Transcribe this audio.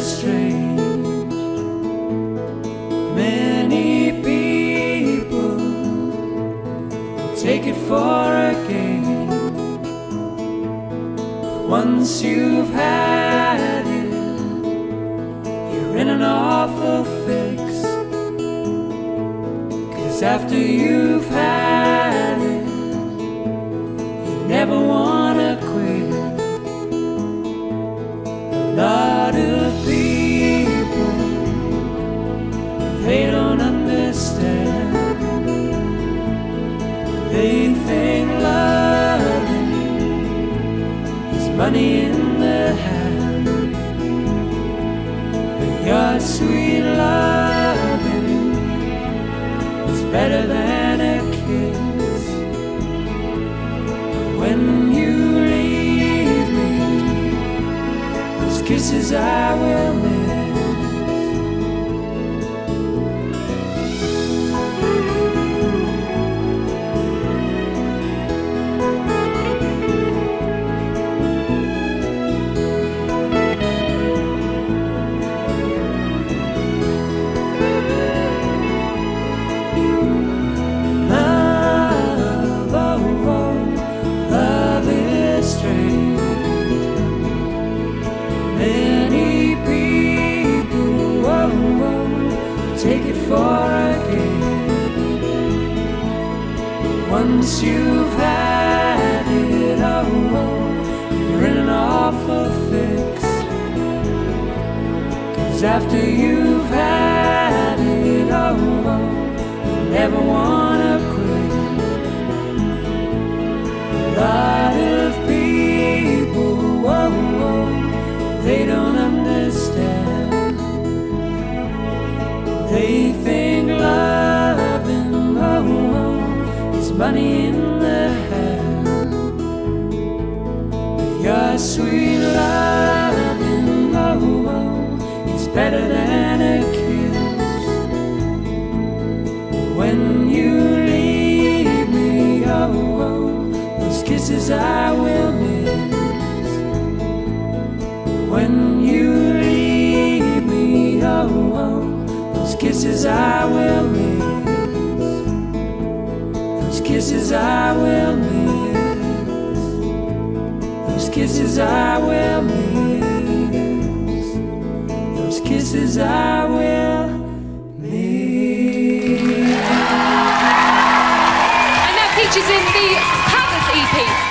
Strange. Many people take it for a game. Once you've had it, you're in an awful fix. Cause after you've had it, you never want. Money in the hand. But your sweet loving is better than a kiss. When you leave me, those kisses I will miss. Once you've had it, oh, you're in an awful fix. Cause after you've had it, oh, you never wanna quit. A lot of people, whoa, whoa, they don't understand. Money in the hand. Your sweet loving, oh, oh, is better than a kiss. When you leave me, oh, oh, those kisses I will miss. When you leave me, oh, oh, those kisses I will miss. Kisses I will miss. Those kisses I will miss. Those kisses I will miss. And that features in the Palace EP.